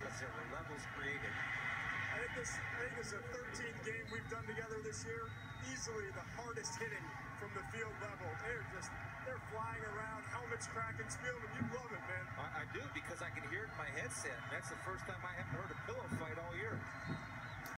because there were levels created. I think this, I think this is the 13th game we've done together this year. Easily the hardest hitting from the field level. They're just, they're flying around, helmets cracking, spilling, you love it, man. I, I do because I can hear it in my headset. That's the first time I haven't heard a pillow.